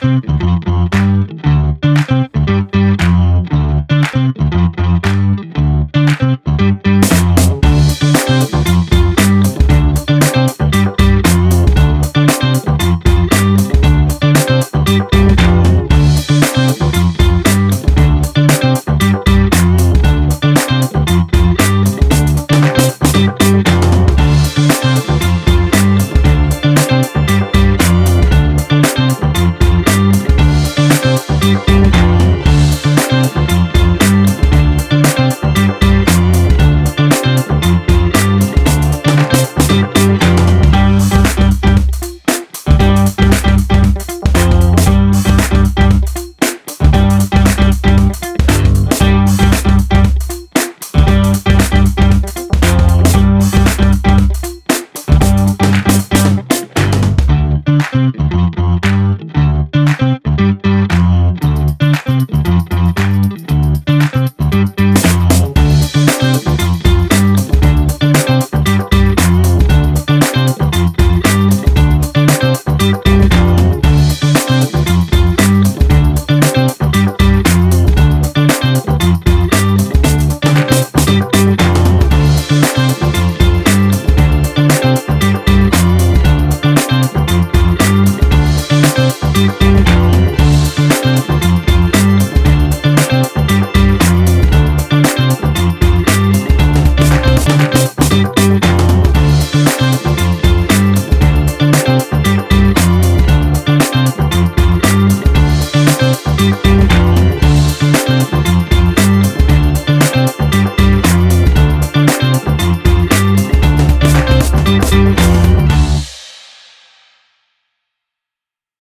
あっ。